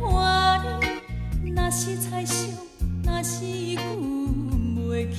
看你，若是采伤，若是忍袂起，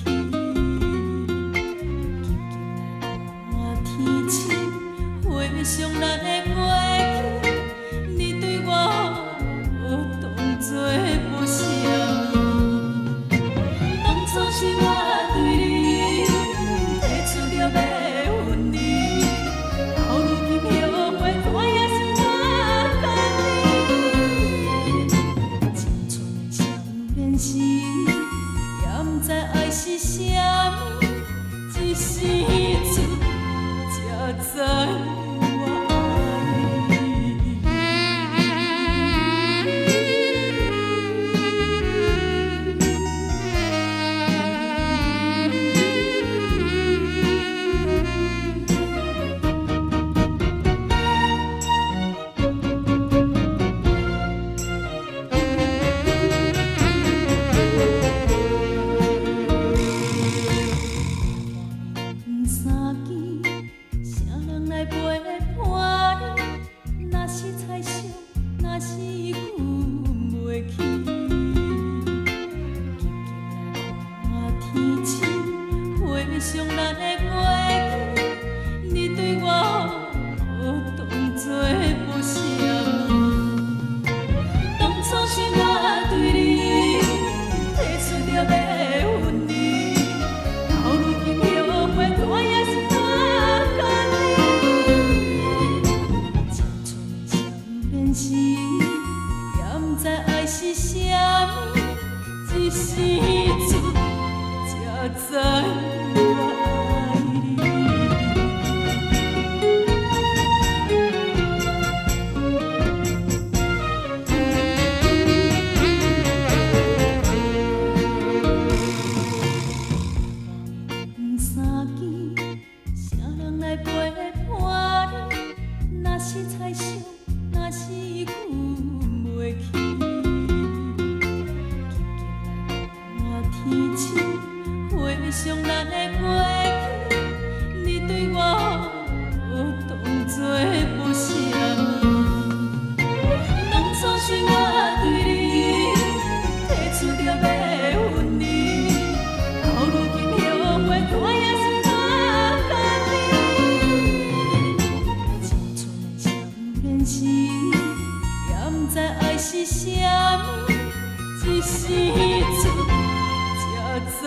若是困袂去，时，也不知爱是啥物，一时阵才知星，回想咱的过去，你对我当作无啥物。当初是我对你提出了要分离，到如今后悔，我也是我跟你。青春少年时，也不知爱是啥物，一时阵才知